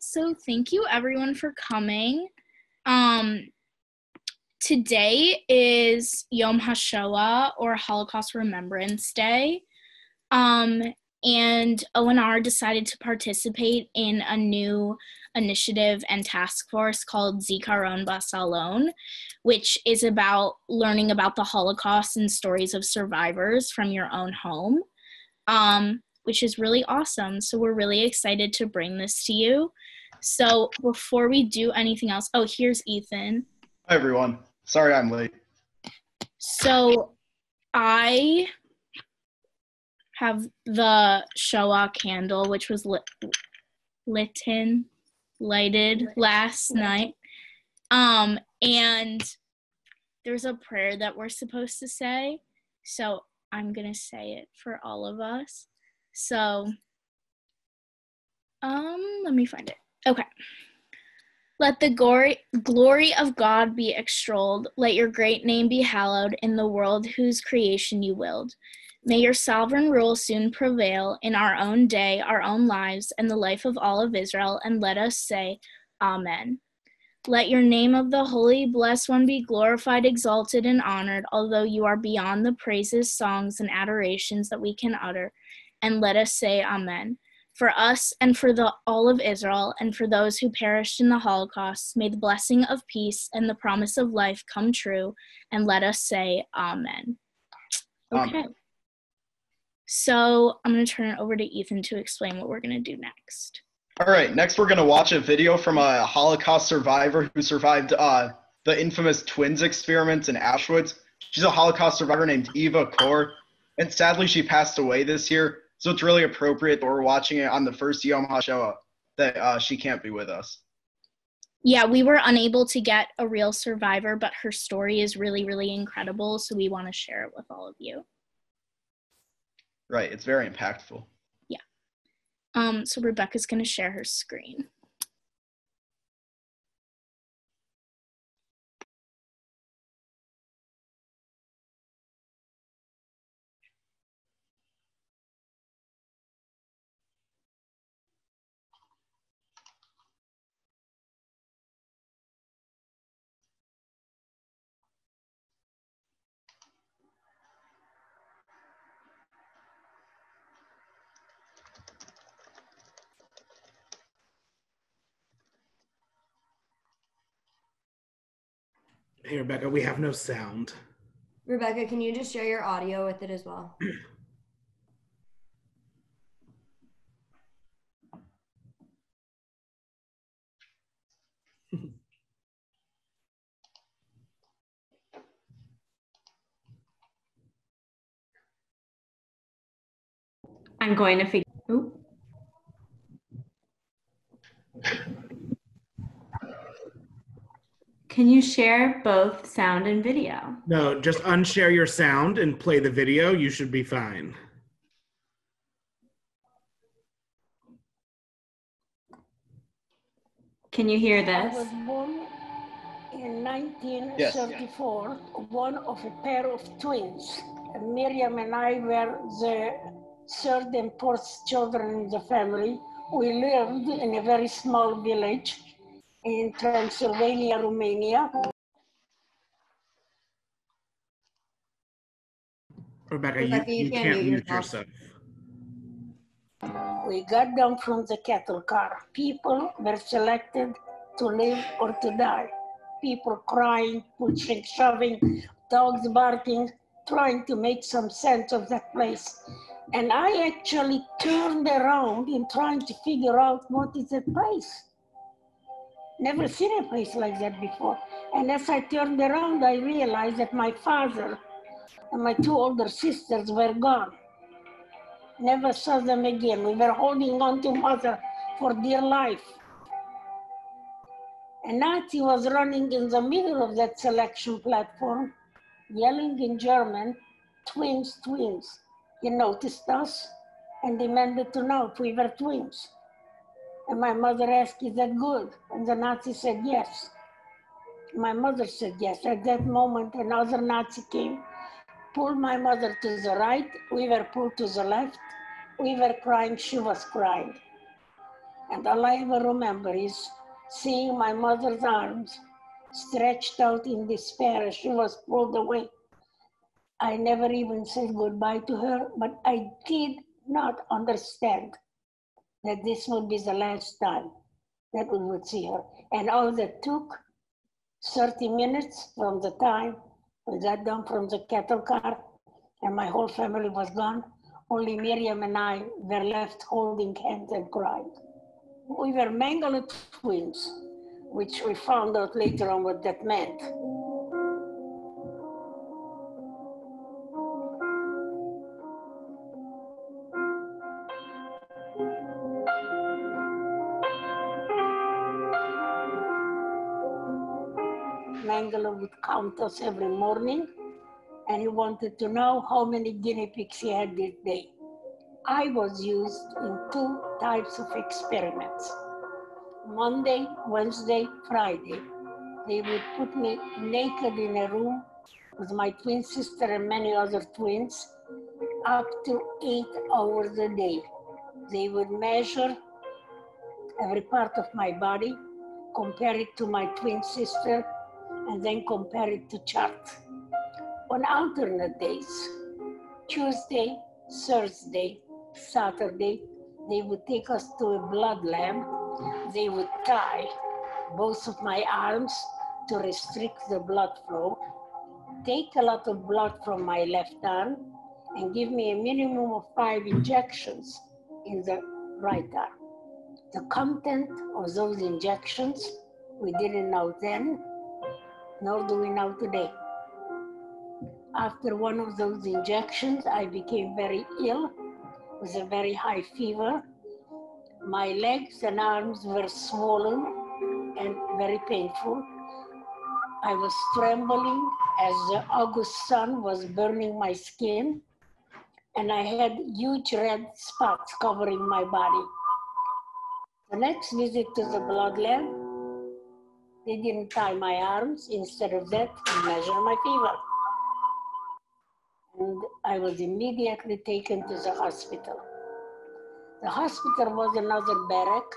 So thank you everyone for coming. Um, today is Yom HaShoah or Holocaust Remembrance Day. Um, and ONR decided to participate in a new initiative and task force called Zikaron Basalon, which is about learning about the Holocaust and stories of survivors from your own home, um, which is really awesome. So we're really excited to bring this to you. So before we do anything else, oh, here's Ethan. Hi, everyone. Sorry I'm late. So I have the Shoah candle, which was lit, lit in lighted last night. Um, and there's a prayer that we're supposed to say. So I'm going to say it for all of us. So, um, let me find it. Okay. Let the glory, glory of God be extolled. Let your great name be hallowed in the world whose creation you willed. May your sovereign rule soon prevail in our own day, our own lives, and the life of all of Israel, and let us say, Amen. Let your name of the holy, blessed one be glorified, exalted, and honored, although you are beyond the praises, songs, and adorations that we can utter. And let us say, Amen. For us and for the, all of Israel, and for those who perished in the Holocaust, may the blessing of peace and the promise of life come true, and let us say, Amen. Okay. Amen. So I'm going to turn it over to Ethan to explain what we're going to do next. All right, next we're going to watch a video from a Holocaust survivor who survived uh, the infamous twins experiments in Auschwitz. She's a Holocaust survivor named Eva Kor, and sadly she passed away this year. So it's really appropriate that we're watching it on the first Yom HaShoah that uh, she can't be with us. Yeah, we were unable to get a real survivor, but her story is really, really incredible. So we want to share it with all of you. Right. It's very impactful. Yeah. Um, so Rebecca's going to share her screen. Hey, Rebecca, we have no sound. Rebecca, can you just share your audio with it as well? I'm going to figure. Can you share both sound and video? No, just unshare your sound and play the video. You should be fine. Can you hear this? I was born in 1934, yes. one of a pair of twins. Miriam and I were the third and fourth children in the family. We lived in a very small village in Transylvania, Romania. Rebecca, you, you can't mute yourself. We got down from the cattle car. People were selected to live or to die. People crying, pushing, shoving, dogs barking, trying to make some sense of that place. And I actually turned around in trying to figure out what is that place. Never seen a place like that before. And as I turned around, I realized that my father and my two older sisters were gone. Never saw them again. We were holding on to mother for dear life. And Nazi was running in the middle of that selection platform, yelling in German, twins, twins. He noticed us and demanded to know if we were twins. And my mother asked, Is that good? And the Nazi said, Yes. My mother said yes. At that moment, another Nazi came, pulled my mother to the right. We were pulled to the left. We were crying. She was crying. And all I ever remember is seeing my mother's arms stretched out in despair as she was pulled away. I never even said goodbye to her, but I did not understand that this would be the last time that we would see her. And all that took 30 minutes from the time we got down from the cattle car and my whole family was gone. Only Miriam and I were left holding hands and crying. We were Mengele twins, which we found out later on what that meant. Mengele would count us every morning and he wanted to know how many guinea pigs he had this day. I was used in two types of experiments. Monday, Wednesday, Friday, they would put me naked in a room with my twin sister and many other twins up to eight hours a day. They would measure every part of my body, compare it to my twin sister, and then compare it to chart. On alternate days, Tuesday, Thursday, Saturday, they would take us to a blood lab. They would tie both of my arms to restrict the blood flow, take a lot of blood from my left arm, and give me a minimum of five injections in the right arm. The content of those injections we didn't know then, nor do we know today. After one of those injections, I became very ill with a very high fever. My legs and arms were swollen and very painful. I was trembling as the August sun was burning my skin, and I had huge red spots covering my body. The next visit to the blood lab, they didn't tie my arms. Instead of that, they measured my fever. And I was immediately taken to the hospital. The hospital was another barrack,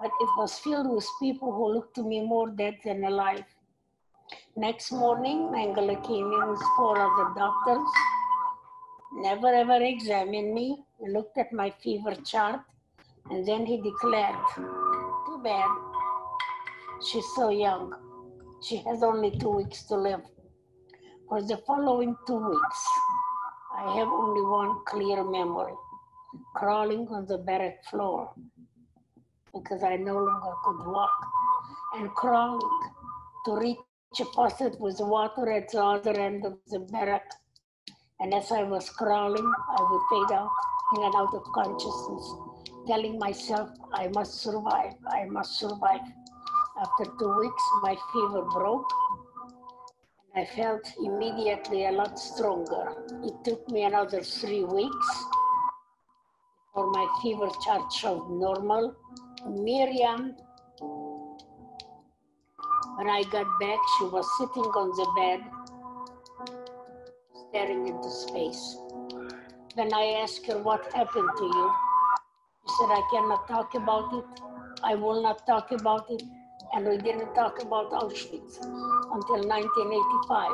but it was filled with people who looked to me more dead than alive. Next morning, Mengele came in with four other doctors, never ever examined me, looked at my fever chart, and then he declared, too bad, she's so young. She has only two weeks to live. For the following two weeks, I have only one clear memory, crawling on the barrack floor because I no longer could walk and crawling to reach a faucet with water at the other end of the barrack. And as I was crawling, I would fade out in and out of consciousness, telling myself, I must survive, I must survive. After two weeks, my fever broke. And I felt immediately a lot stronger. It took me another three weeks for my fever chart showed normal. Miriam, when I got back, she was sitting on the bed, staring into space. When I asked her what happened to you, she said, I cannot talk about it. I will not talk about it. And we didn't talk about Auschwitz until 1985.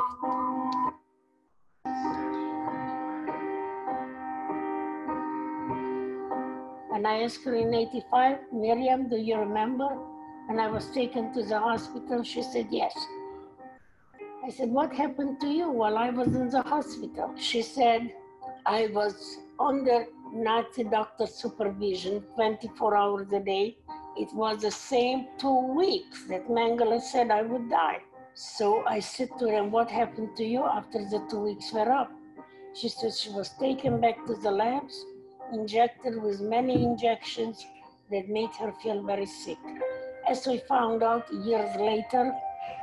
And I asked her in 85, Miriam, do you remember? And I was taken to the hospital. She said, yes. I said, what happened to you while I was in the hospital? She said, I was under Nazi doctor supervision 24 hours a day. It was the same two weeks that Mengele said I would die. So I said to her, what happened to you after the two weeks were up? She said she was taken back to the labs, injected with many injections that made her feel very sick. As we found out years later,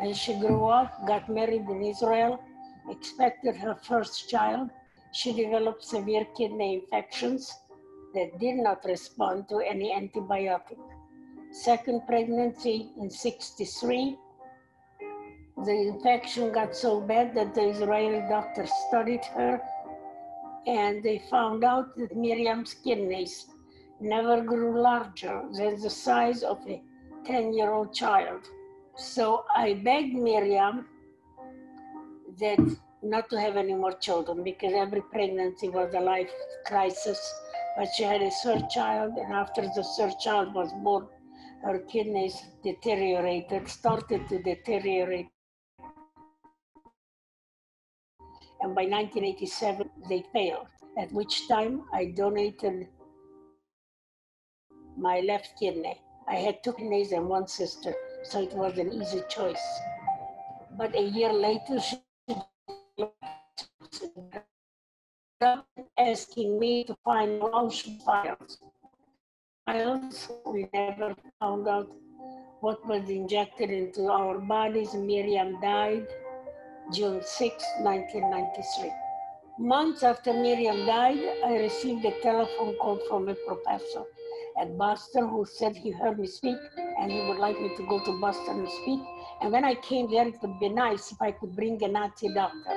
when she grew up, got married in Israel, expected her first child, she developed severe kidney infections that did not respond to any antibiotic. Second pregnancy in 63, the infection got so bad that the Israeli doctors studied her and they found out that Miriam's kidneys never grew larger than the size of a 10 year old child. So I begged Miriam that not to have any more children because every pregnancy was a life crisis. But she had a third child, and after the third child was born, her kidneys deteriorated, started to deteriorate. And by 1987, they failed, at which time I donated my left kidney. I had two kidneys and one sister, so it was an easy choice. But a year later, she asking me to find motion files. Files, we never found out what was injected into our bodies. Miriam died June 6, 1993. Months after Miriam died, I received a telephone call from a professor at Boston who said he heard me speak and he would like me to go to Boston and speak. And when I came there, it would be nice if I could bring a Nazi doctor.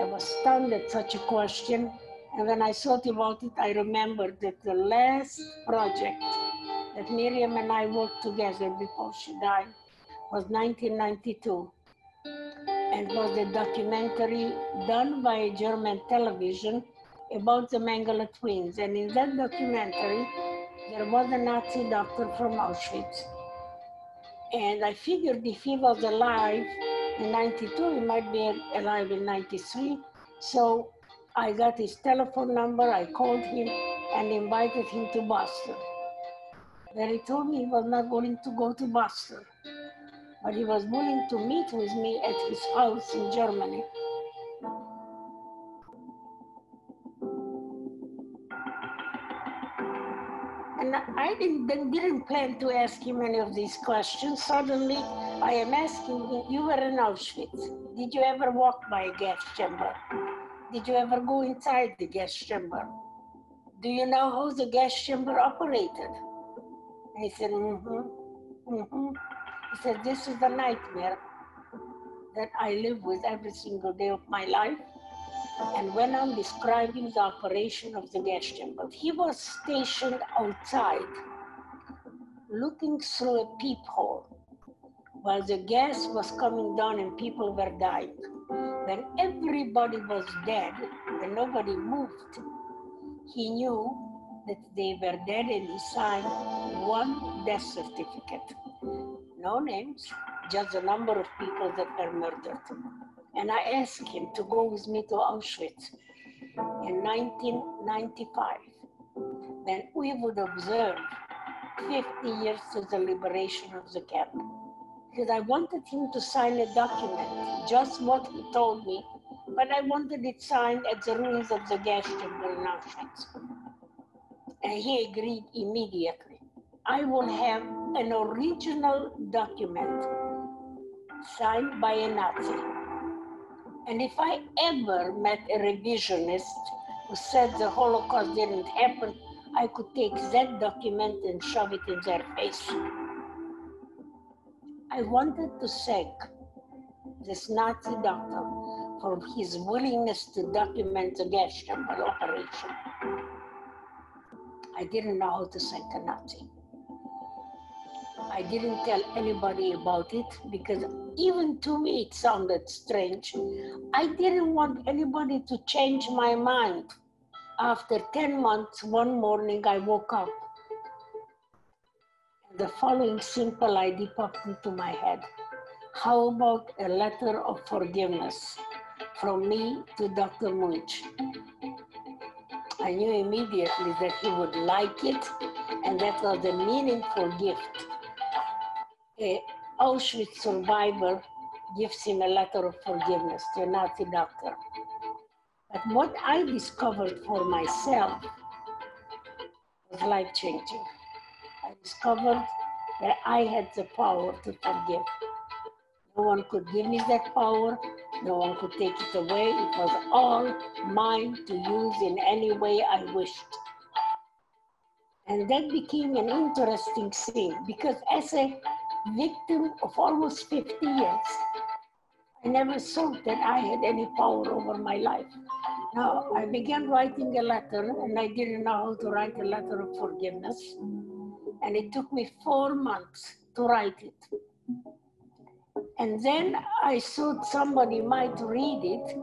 I was stunned at such a question. And when I thought about it, I remembered that the last project that Miriam and I worked together before she died was 1992 and was a documentary done by German television about the Mengele twins. And in that documentary, there was a Nazi doctor from Auschwitz. And I figured if he was alive in 92, he might be alive in 93. So I got his telephone number, I called him and invited him to Boston. Then he told me he was not willing to go to Boston, but he was willing to meet with me at his house in Germany. And I didn't, didn't plan to ask him any of these questions. Suddenly, I am asking him, you were in Auschwitz. Did you ever walk by a gas chamber? Did you ever go inside the gas chamber? Do you know how the gas chamber operated? He said, mm-hmm, mm-hmm. He said, this is the nightmare that I live with every single day of my life. And when I'm describing the operation of the gas chamber, he was stationed outside, looking through a peephole while the gas was coming down and people were dying. When everybody was dead and nobody moved, he knew that they were dead and he signed one death certificate. No names, just the number of people that were murdered. And I asked him to go with me to Auschwitz in 1995. Then we would observe 50 years to the liberation of the camp. Because I wanted him to sign a document, just what he told me, but I wanted it signed at the ruins of the in Auschwitz. And he agreed immediately. I will have an original document signed by a Nazi. And if I ever met a revisionist who said the Holocaust didn't happen, I could take that document and shove it in their face. I wanted to thank this Nazi doctor for his willingness to document the chamber operation. I didn't know how to thank a Nazi. I didn't tell anybody about it because even to me it sounded strange. I didn't want anybody to change my mind. After 10 months, one morning I woke up. The following simple idea popped into my head. How about a letter of forgiveness from me to Dr. Munch? I knew immediately that he would like it, and that was a meaningful gift. A Auschwitz survivor gives him a letter of forgiveness to a Nazi doctor. But what I discovered for myself was life changing. Discovered that I had the power to forgive. No one could give me that power. No one could take it away. It was all mine to use in any way I wished. And that became an interesting thing because as a victim of almost 50 years, I never thought that I had any power over my life. Now, I began writing a letter, and I didn't know how to write a letter of forgiveness. And it took me four months to write it. And then I thought somebody might read it,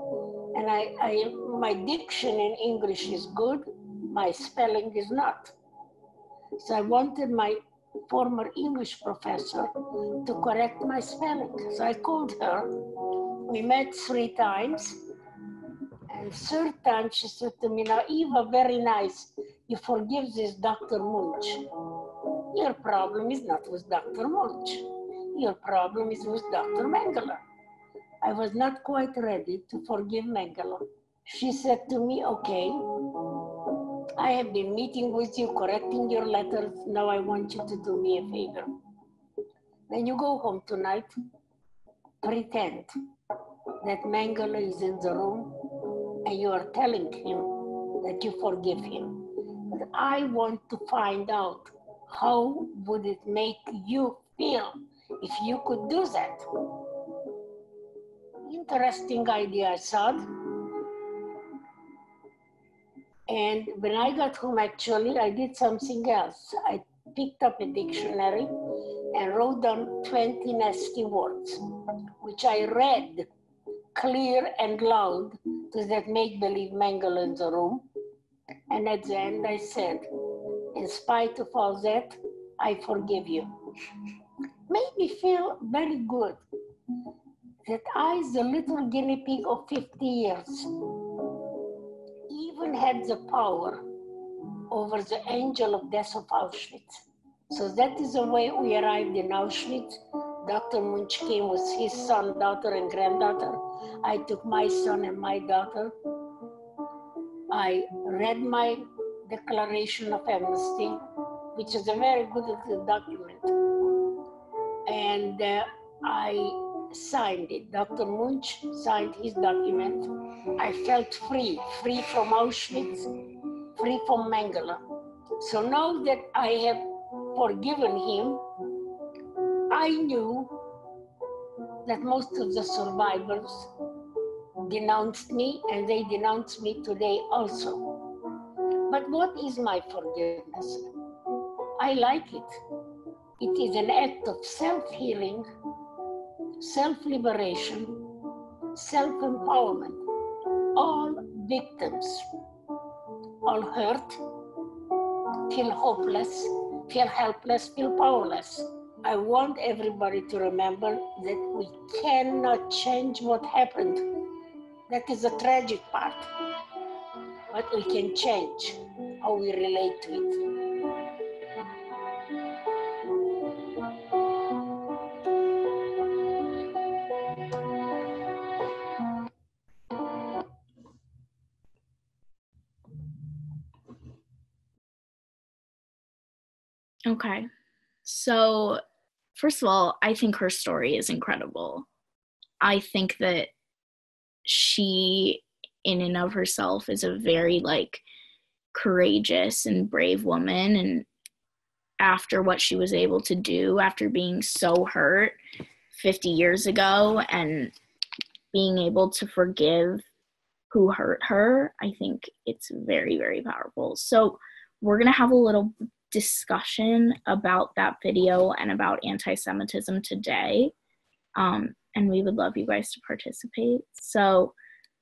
and I, I my diction in English is good, my spelling is not. So I wanted my former English professor to correct my spelling. So I called her. We met three times. And third time she said to me, now Eva, very nice. You forgive this Dr. Munch. Your problem is not with Dr. Munch. Your problem is with Dr. Mengele. I was not quite ready to forgive Mengele. She said to me, okay, I have been meeting with you, correcting your letters. Now I want you to do me a favor. When you go home tonight, pretend that Mengele is in the room and you are telling him that you forgive him. But I want to find out how would it make you feel if you could do that. Interesting idea, I thought. And when I got home, actually, I did something else. I picked up a dictionary and wrote down 20 nasty words, which I read clear and loud to that make believe Mengele in the room. And at the end, I said, in spite of all that, I forgive you. Made me feel very good that I, the little guinea pig of 50 years, even had the power over the angel of death of Auschwitz. So that is the way we arrived in Auschwitz. Dr. Munch came with his son, daughter, and granddaughter. I took my son and my daughter. I read my Declaration of Amnesty, which is a very good document. And uh, I signed it. Dr. Munch signed his document. I felt free, free from Auschwitz, free from Mengele. So now that I have forgiven him, I knew that most of the survivors denounced me and they denounced me today also. But what is my forgiveness? I like it. It is an act of self healing self liberation, self empowerment. All victims, all hurt, feel hopeless, feel helpless, feel powerless. I want everybody to remember that we cannot change what happened. That is the tragic part. But we can change how we relate to it. Okay. So, first of all, I think her story is incredible. I think that she, in and of herself, is a very like courageous and brave woman. And after what she was able to do, after being so hurt 50 years ago and being able to forgive who hurt her, I think it's very, very powerful. So, we're going to have a little discussion about that video and about anti Semitism today. Um, and we would love you guys to participate. So,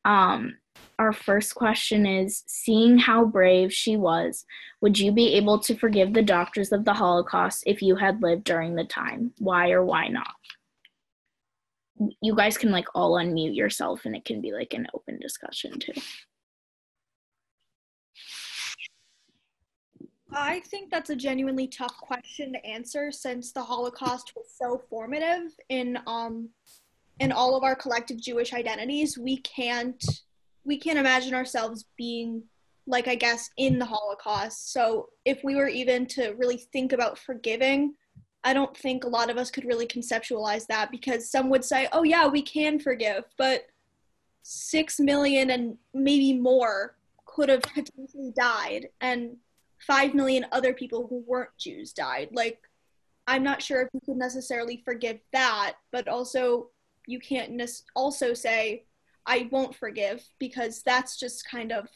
um, our first question is Seeing how brave she was, would you be able to forgive the doctors of the Holocaust if you had lived during the time? Why or why not? You guys can like all unmute yourself and it can be like an open discussion too. I think that's a genuinely tough question to answer since the Holocaust was so formative in um in all of our collective Jewish identities. We can't we can't imagine ourselves being like I guess in the Holocaust. So if we were even to really think about forgiving, I don't think a lot of us could really conceptualize that because some would say, "Oh yeah, we can forgive," but 6 million and maybe more could have potentially died and 5 million other people who weren't Jews died. Like, I'm not sure if you could necessarily forgive that, but also you can't also say, I won't forgive because that's just kind of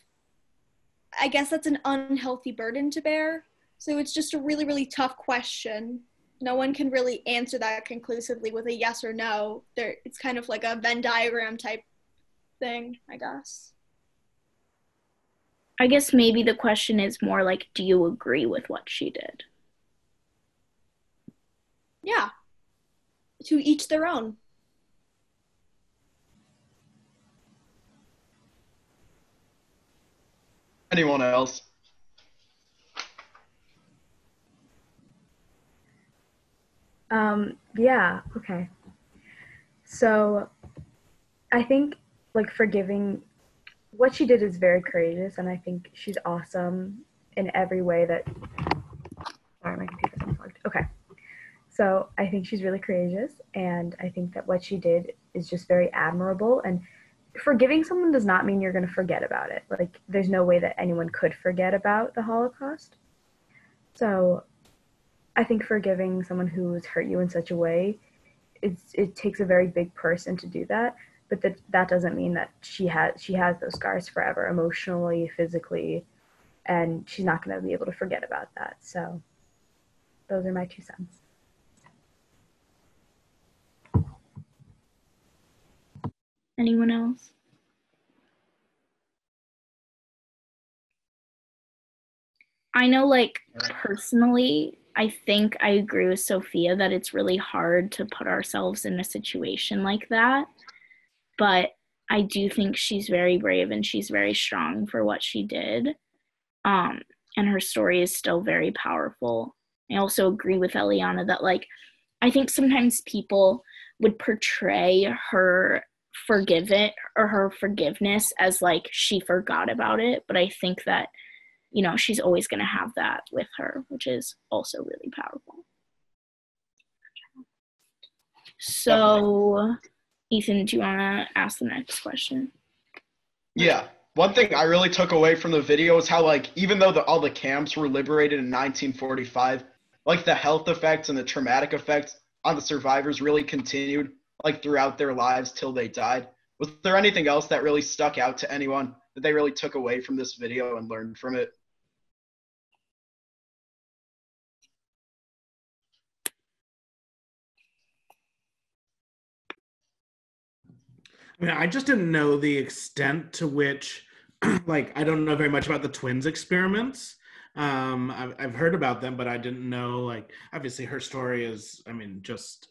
I guess that's an unhealthy burden to bear. So it's just a really really tough question. No one can really answer that conclusively with a yes or no. There it's kind of like a Venn diagram type thing, I guess. I guess maybe the question is more like, do you agree with what she did? Yeah. To each their own. Anyone else? Um, yeah, okay. So I think like forgiving what she did is very courageous and I think she's awesome in every way that sorry my computer's unplugged. Okay. So I think she's really courageous and I think that what she did is just very admirable and forgiving someone does not mean you're going to forget about it. Like there's no way that anyone could forget about the Holocaust. So I think forgiving someone who's hurt you in such a way, it's, it takes a very big person to do that. But that that doesn't mean that she has she has those scars forever, emotionally, physically, and she's not going to be able to forget about that. So, those are my two cents. Anyone else? I know, like, personally, I think I agree with Sophia that it's really hard to put ourselves in a situation like that. But I do think she's very brave and she's very strong for what she did. Um, and her story is still very powerful. I also agree with Eliana that, like, I think sometimes people would portray her forgive it or her forgiveness as like she forgot about it but i think that you know she's always going to have that with her which is also really powerful. So ethan do you want to ask the next question? Yeah. One thing I really took away from the video is how, like, even though the, all the camps were liberated in 1945, like the health effects and the traumatic effects on the survivors really continued, like, throughout their lives till they died. Was there anything else that really stuck out to anyone that they really took away from this video and learned from it? I mean, I just didn't know the extent to which, like, I don't know very much about the twins experiments. Um, I've, I've heard about them, but I didn't know, like, obviously her story is, I mean, just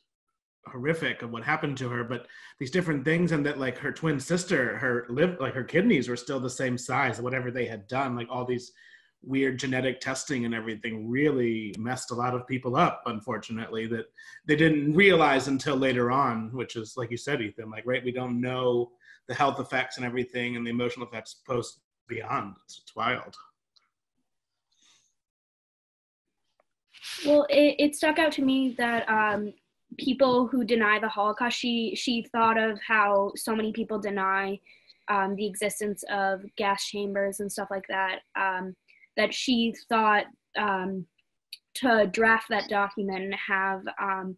horrific of what happened to her, but these different things, and that, like, her twin sister, her live, like, her kidneys were still the same size, whatever they had done, like, all these weird genetic testing and everything really messed a lot of people up unfortunately that they didn't realize until later on which is like you said ethan like right we don't know the health effects and everything and the emotional effects post beyond. It's, it's wild. Well, it, it stuck out to me that um, people who deny the Holocaust, she she thought of how so many people deny um, the existence of gas chambers and stuff like that. Um, that she thought um, to draft that document and have um,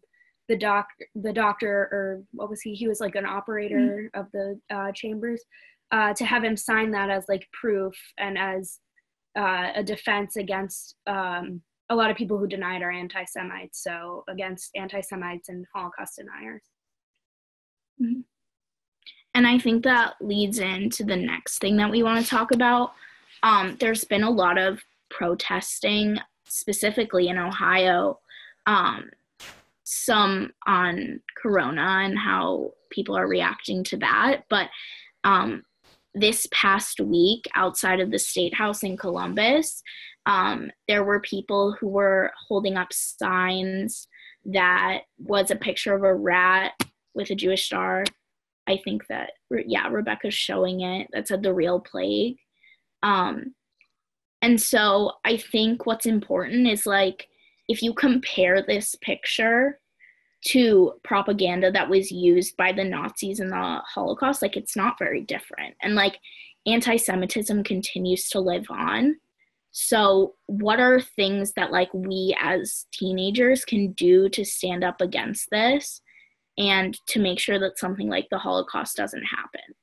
the doc the doctor or what was he? He was like an operator of the uh, chambers. Uh, to have him sign that as like proof and as uh, a defense against um, a lot of people who denied are anti-Semites, so against anti-Semites and Holocaust deniers. And I think that leads into the next thing that we want to talk about. Um, there's been a lot of protesting, specifically in Ohio, um, some on Corona and how people are reacting to that. But um, this past week, outside of the State House in Columbus, um, there were people who were holding up signs that was a picture of a rat with a Jewish star. I think that, yeah, Rebecca's showing it. That said the real plague. Um, and so I think what's important is like, if you compare this picture to propaganda that was used by the Nazis in the Holocaust, like it's not very different. And like anti Semitism continues to live on. So, what are things that like we as teenagers can do to stand up against this and to make sure that something like the Holocaust doesn't happen?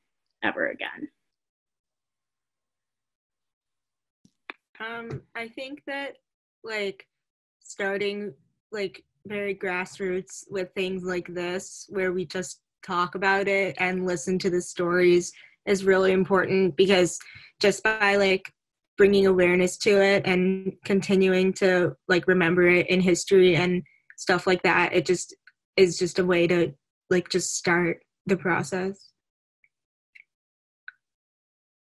ever again. Um, I think that like starting like very grassroots with things like this, where we just talk about it and listen to the stories, is really important because just by like bringing awareness to it and continuing to like remember it in history and stuff like that, it just is just a way to like just start the process.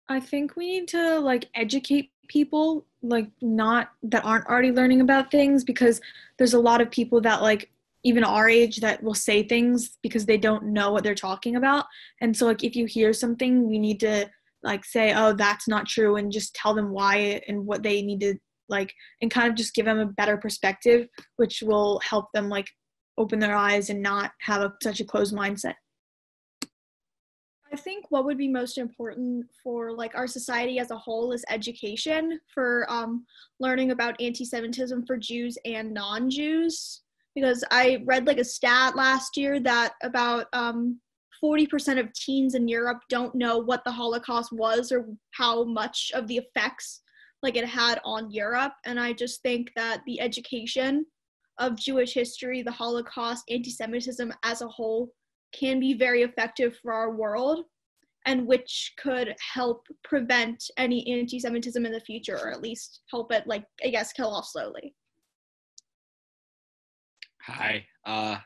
I think we need to like educate people like not that aren't already learning about things because there's a lot of people that like even our age that will say things because they don't know what they're talking about and so like if you hear something we need to like say oh that's not true and just tell them why and what they need to like and kind of just give them a better perspective which will help them like open their eyes and not have a, such a closed mindset I think what would be most important for like our society as a whole is education for um, learning about anti-Semitism for Jews and non-Jews. Because I read like a stat last year that about um, 40% of teens in Europe don't know what the Holocaust was or how much of the effects like it had on Europe. And I just think that the education of Jewish history, the Holocaust, anti-Semitism as a whole can be very effective for our world and which could help prevent any anti-Semitism in the future, or at least help it, like I guess, kill off slowly. Hi, uh,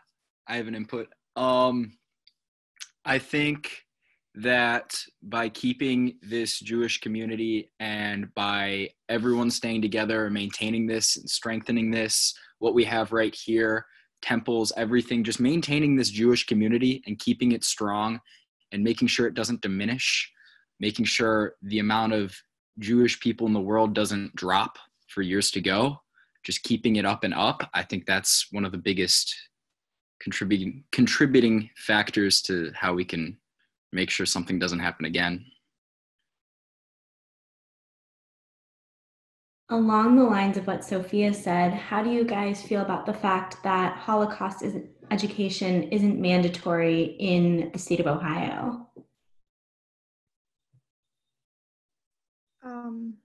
I have an input. Um, I think that by keeping this Jewish community and by everyone staying together, and maintaining this and strengthening this, what we have right here, temples, everything, just maintaining this Jewish community and keeping it strong and making sure it doesn't diminish, making sure the amount of Jewish people in the world doesn't drop for years to go, just keeping it up and up. I think that's one of the biggest contributing contributing factors to how we can make sure something doesn't happen again. Along the lines of what Sophia said, how do you guys feel about the fact that Holocaust isn't, education isn't mandatory in the state of Ohio? Um,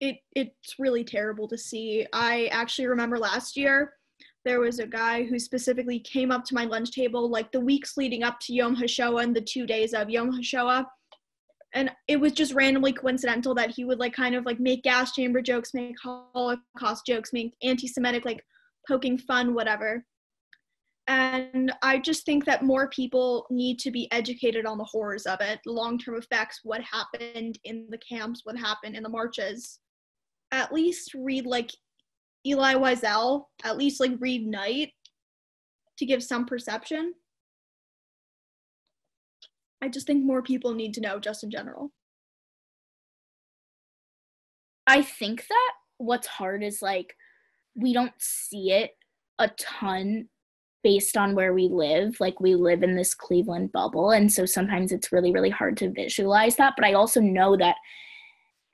it it's really terrible to see. I actually remember last year there was a guy who specifically came up to my lunch table like the weeks leading up to Yom HaShoah and the two days of Yom HaShoah and it was just randomly coincidental that he would like kind of like make gas chamber jokes, make Holocaust jokes, make anti-Semitic like poking fun, whatever. And I just think that more people need to be educated on the horrors of it, the long-term effects, what happened in the camps, what happened in the marches. At least read like Elie Wiesel, at least like read Night to give some perception. I just think more people need to know just in general. I think that what's hard is like we don't see it a ton based on where we live. Like we live in this Cleveland bubble. And so sometimes it's really, really hard to visualize that. But I also know that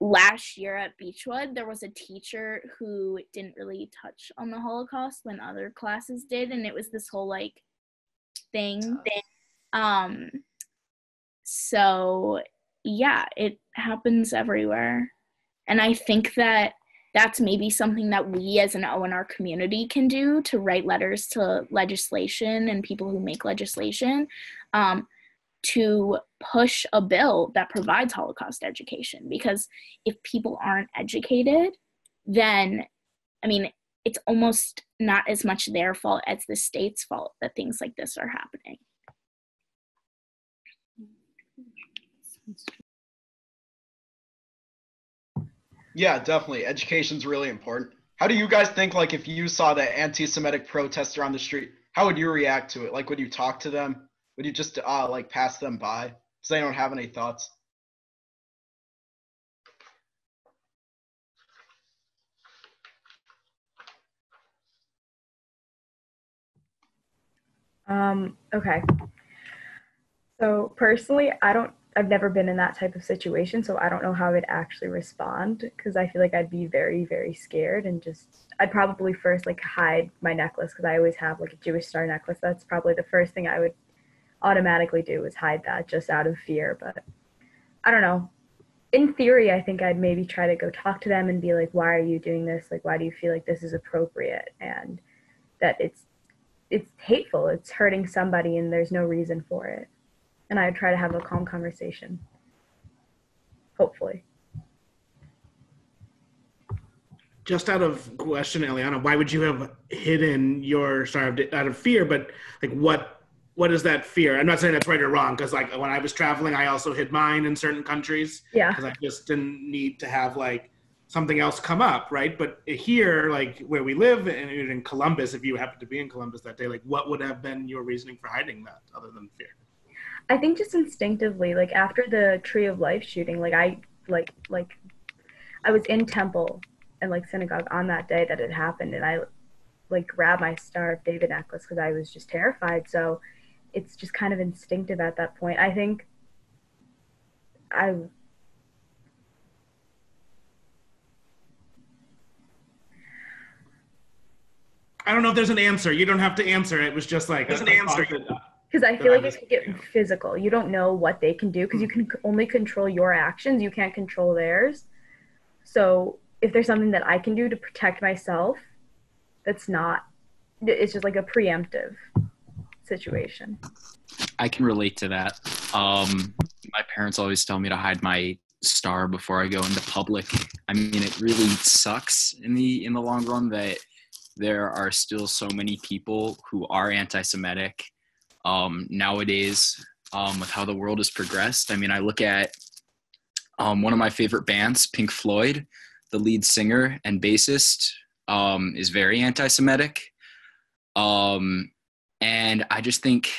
last year at Beechwood, there was a teacher who didn't really touch on the Holocaust when other classes did. And it was this whole like thing. thing. Um, so, yeah, it happens everywhere. And I think that that's maybe something that we as an ONR community can do to write letters to legislation and people who make legislation um, to push a bill that provides Holocaust education. Because if people aren't educated, then, I mean, it's almost not as much their fault as the state's fault that things like this are happening. Yeah, definitely. Education's really important. How do you guys think, like, if you saw the anti-Semitic protester on the street, how would you react to it? Like, would you talk to them? Would you just, uh, like, pass them by because they don't have any thoughts? Um, okay. So personally, I don't I've never been in that type of situation, so I don't know how I'd actually respond because I feel like I'd be very, very scared and just I'd probably first like hide my necklace because I always have like a Jewish star necklace. That's probably the first thing I would automatically do is hide that just out of fear. But I don't know. In theory, I think I'd maybe try to go talk to them and be like, why are you doing this? Like, why do you feel like this is appropriate? And that it's it's hateful. It's hurting somebody and there's no reason for it. And I would try to have a calm conversation. Hopefully. just out of question, Eliana, why would you have hidden your sorry out of fear? But like, what what is that fear? I'm not saying that's right or wrong because like when I was traveling, I also hid mine in certain countries. Yeah. Because I just didn't need to have like something else come up, right? But here, like where we live in, in Columbus, if you happen to be in Columbus that day, like what would have been your reasoning for hiding that other than fear? I think just instinctively, like after the Tree of Life shooting, like I like like I was in temple and like synagogue on that day that it happened and i like grabbed my star of david necklace because i was just terrified so it's just kind of instinctive at that point i think i I don't know if there's an answer. You don't have to answer. It was just like there's an answer. Because uh, I feel like it could get physical. You don't know what they can do because you hmm. can only control your actions. You can't control theirs. So if there's something that I can do to protect myself, that's not, it's just like a preemptive situation. I can relate to that. Um, my parents always tell me to hide my star before I go into public. I mean, it really sucks in the in the long run that there are still so many people who are anti-Semitic um, nowadays um, with how the world has progressed. I mean, I look at um, one of my favorite bands, Pink Floyd the lead singer and bassist um, is very anti-Semitic, um, and I just think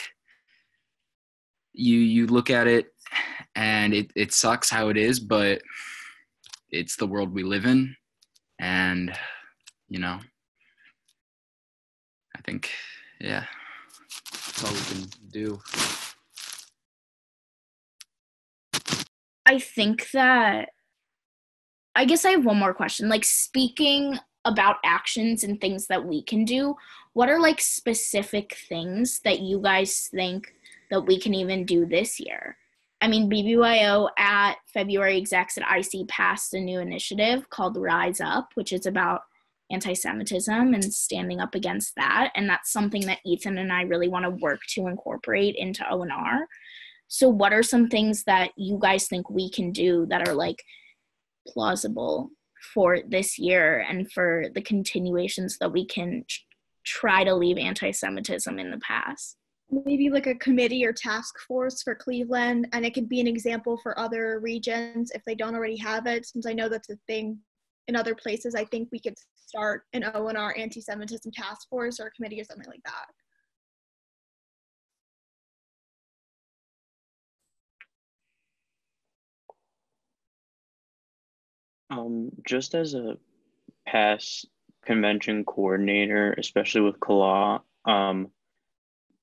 you you look at it and it it sucks how it is, but it's the world we live in, and you know, I think yeah, that's all we can do. I think that I guess I have one more question. Like speaking about actions and things that we can do, what are like specific things that you guys think that we can even do this year? I mean, BBYO at February execs at IC passed a new initiative called Rise Up, which is about anti Semitism and standing up against that. And that's something that Ethan and I really want to work to incorporate into ONR. So, what are some things that you guys think we can do that are like plausible for this year and for the continuations that we can try to leave anti-Semitism in the past. Maybe like a committee or task force for Cleveland, and it could be an example for other regions if they don't already have it. Since I know that's a thing in other places, I think we could start an ONR anti-Semitism task force or committee or something like that. Um, just as a past convention coordinator, especially with Kala, um,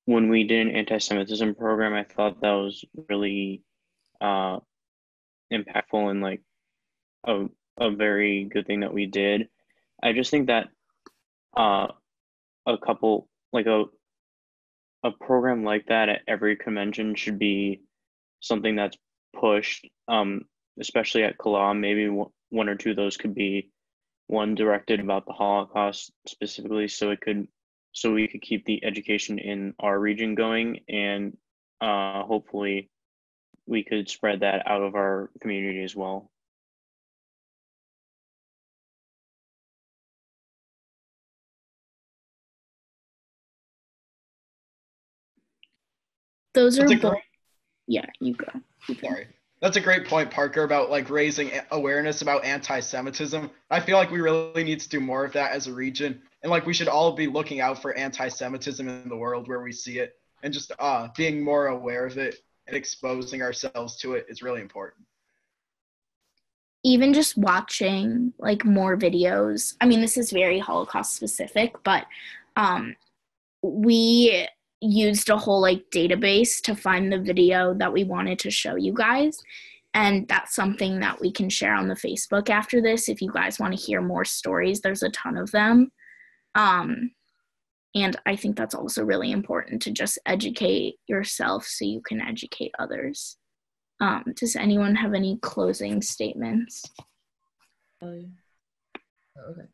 when we did an anti-Semitism program, I thought that was really uh, impactful and like a a very good thing that we did. I just think that uh, a couple like a a program like that at every convention should be something that's pushed, um, especially at Kala, Maybe one or two of those could be one directed about the Holocaust specifically, so it could so we could keep the education in our region going, and uh, hopefully we could spread that out of our community as well. Those are both. Yeah, you go. Sorry. That's a great point, Parker, about like raising awareness about anti-Semitism. I feel like we really need to do more of that as a region, and like we should all be looking out for anti-Semitism in the world where we see it, and just uh, being more aware of it and exposing ourselves to it is really important. Even just watching like more videos. I mean, this is very Holocaust specific, but um, we used a whole like database to find the video that we wanted to show you guys and that's something that we can share on the facebook after this if you guys want to hear more stories there's a ton of them um And I think that's also really important to just educate yourself so you can educate others. Um, does anyone have any closing statements? Oh, okay.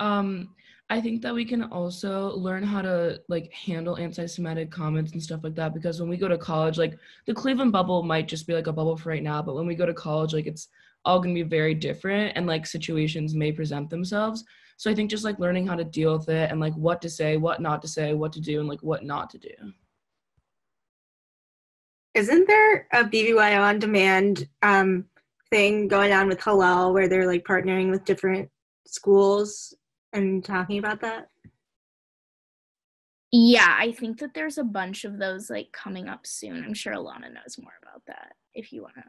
Um, I think that we can also learn how to like handle anti-Semitic comments and stuff like that because when we go to college, like the Cleveland bubble might just be like a bubble for right now, but when we go to college, like it's all gonna be very different and like situations may present themselves. So I think just like learning how to deal with it and like what to say, what not to say, what to do, and like what not to do. Isn't there a BBYO on demand um, thing going on with Hillel where they're like partnering with different schools and talking about that? Yeah, I think that there's a bunch of those like coming up soon. I'm sure Alana knows more about that if you want to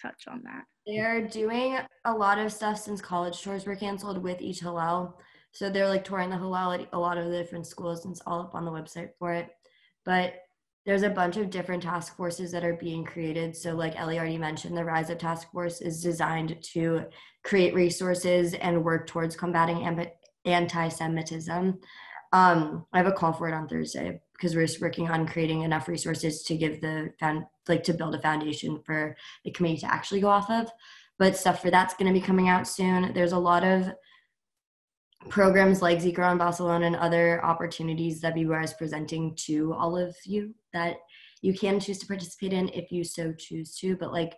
touch on that. They're doing a lot of stuff since college tours were canceled with each Hillel. So they're like touring the Hillel at a lot of the different schools and it's all up on the website for it. But there's a bunch of different task forces that are being created. So, like Ellie already mentioned, the Rise Up Task Force is designed to create resources and work towards combating anti Semitism. Um, I have a call for it on Thursday because we're working on creating enough resources to give the found like to build a foundation for the committee to actually go off of. But stuff for that's going to be coming out soon. There's a lot of programs like Zikr in Barcelona and other opportunities that BBYO is presenting to all of you that you can choose to participate in if you so choose to. But like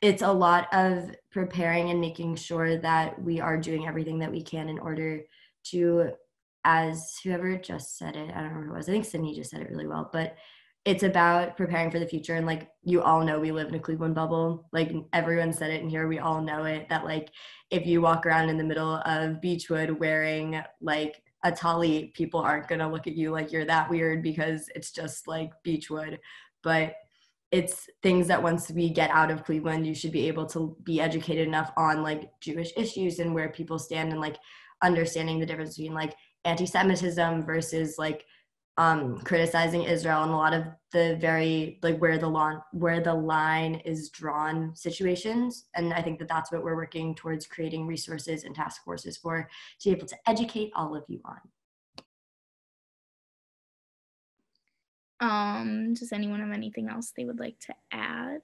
it's a lot of preparing and making sure that we are doing everything that we can in order to as whoever just said it, I don't remember who it was. I think Sydney just said it really well, but it's about preparing for the future. And like you all know, we live in a Cleveland bubble. Like everyone said it in here, we all know it that like if you walk around in the middle of Beechwood wearing like a tali, people aren't gonna look at you like you're that weird because it's just like Beechwood. But it's things that once we get out of Cleveland, you should be able to be educated enough on like Jewish issues and where people stand and like understanding the difference between like anti-Semitism versus like um, criticizing Israel and a lot of the very like where the line where the line is drawn situations. And I think that that's what we're working towards creating resources and task forces for to be able to educate all of you on. Um, does anyone have anything else they would like to add?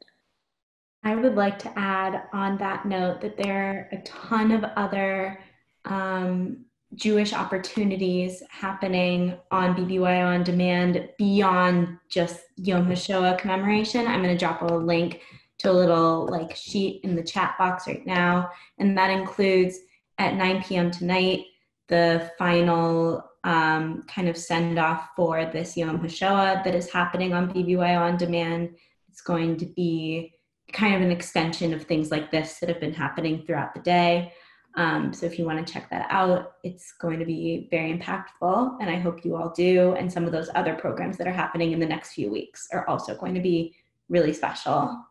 I would like to add on that note that there are a ton of other um, Jewish opportunities happening on BBYO on demand beyond just Yom HaShoah commemoration. I'm going to drop a link to a little like sheet in the chat box right now, and that includes at 9 p.m. tonight the final um, kind of send off for this Yom HaShoah that is happening on BBYO on demand. It's going to be kind of an extension of things like this that have been happening throughout the day. Um, so if you want to check that out, it's going to be very impactful, and I hope you all do. And some of those other programs that are happening in the next few weeks are also going to be really special.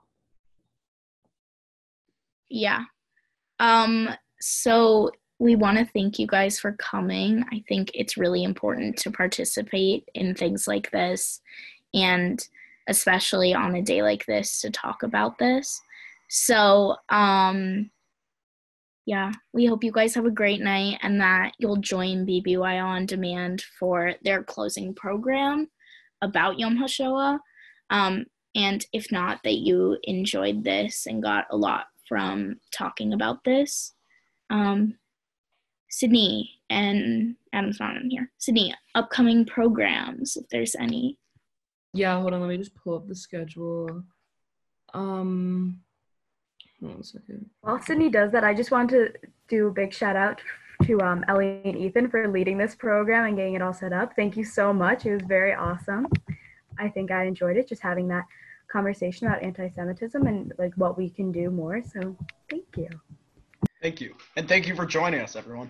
Yeah. Um, so we want to thank you guys for coming. I think it's really important to participate in things like this, and especially on a day like this to talk about this. So, um, yeah, we hope you guys have a great night and that you'll join BBYO on demand for their closing program about Yom HaShoah. Um, and if not, that you enjoyed this and got a lot from talking about this. Um, Sydney and Adam's not in here. Sydney, upcoming programs, if there's any. Yeah, hold on, let me just pull up the schedule. Um, one second. While Sydney does that, I just want to do a big shout out to um, Ellie and Ethan for leading this program and getting it all set up. Thank you so much. It was very awesome. I think I enjoyed it, just having that conversation about anti-Semitism and like what we can do more. So thank you. Thank you. And thank you for joining us, everyone.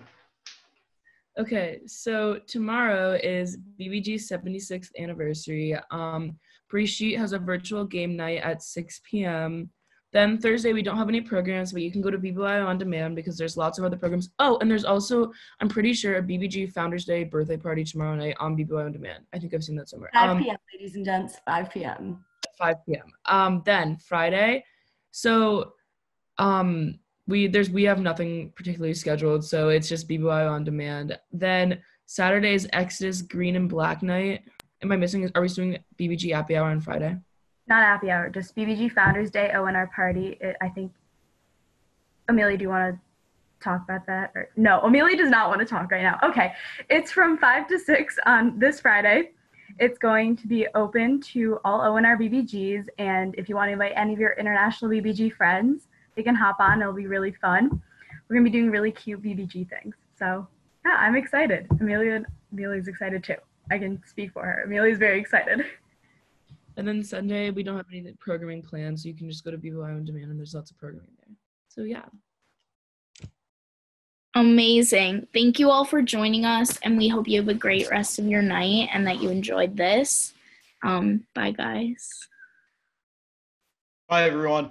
Okay, so tomorrow is BBG's 76th anniversary. Um, Pre-Sheet has a virtual game night at 6 p.m. Then Thursday we don't have any programs, but you can go to BBYO on demand because there's lots of other programs. Oh, and there's also I'm pretty sure a BBG Founders Day birthday party tomorrow night on BBYO on demand. I think I've seen that somewhere. 5 p.m. Um, ladies and gents, 5 p.m. 5 p.m. Um, then Friday. So, um, we there's we have nothing particularly scheduled, so it's just BBYO on demand. Then Saturday is Exodus Green and Black Night. Am I missing? Are we doing BBG Happy Hour on Friday? Not happy hour, just BBG Founders Day ONR party. It, I think. Amelia, do you want to talk about that? Or no, Amelia does not want to talk right now. Okay, it's from five to six on this Friday. It's going to be open to all ONR BBGs, and if you want to invite any of your international BBG friends, they can hop on. It'll be really fun. We're gonna be doing really cute BBG things. So yeah, I'm excited. Amelia, Amelia's excited too. I can speak for her. Amelia's very excited. And then Sunday, we don't have any programming plans, so you can just go to BBYO on demand, and there's lots of programming there. So yeah. Amazing. Thank you all for joining us, and we hope you have a great rest of your night and that you enjoyed this. Um, bye, guys. Bye, everyone.